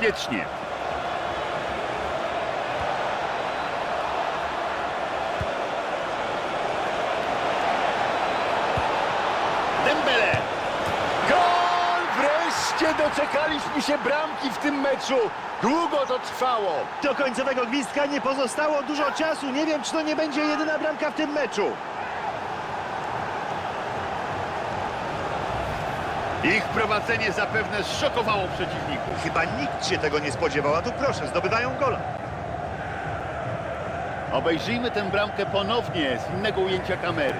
Wiecznie. Dembele. Gol! Wreszcie doczekaliśmy się bramki w tym meczu. Długo to trwało. Do końcowego gwizdka nie pozostało dużo czasu. Nie wiem, czy to nie będzie jedyna bramka w tym meczu. Ich prowadzenie zapewne zszokowało przeciwników. Chyba nikt się tego nie spodziewał, a tu proszę, zdobywają gola. Obejrzyjmy tę bramkę ponownie z innego ujęcia kamery.